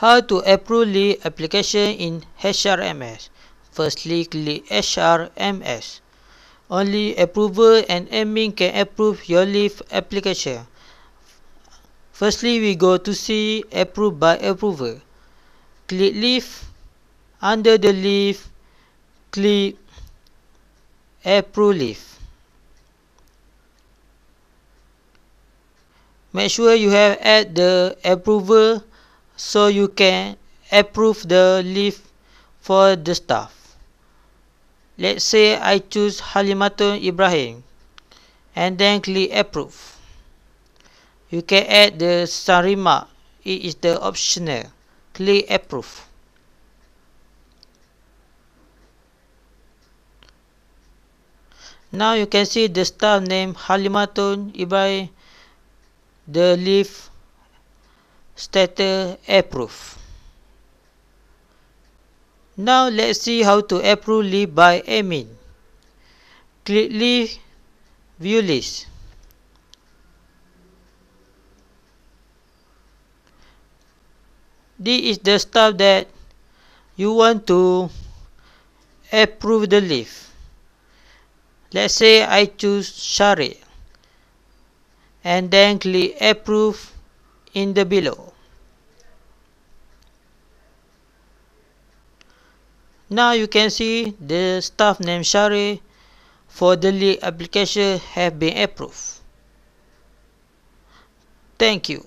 How to approve leave application in HRMS. Firstly, click HRMS. Only approver and admin can approve your leave application. Firstly, we go to see approved by approver. Click leave. Under the leave, click approve leave. Make sure you have add the approver so you can approve the leave for the staff. Let's say I choose Halimatun Ibrahim and then click approve. You can add the Sarima. It is the optional. Click approve. Now you can see the staff name Halimatun Ibrahim. The leave status approve. Now let's see how to approve leave by admin. Click leave view list. This is the stuff that you want to approve the leave. Let's say I choose Shari and then click approve in the below. Now you can see the staff name Shari for the leave application have been approved. Thank you.